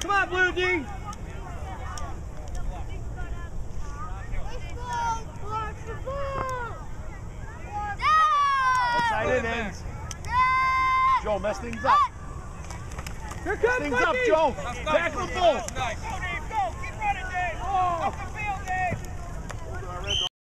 Come on, Blue D. Outside in ends. Joe, mess things up. Here comes Things up, Joe. Tackle them both. Nice.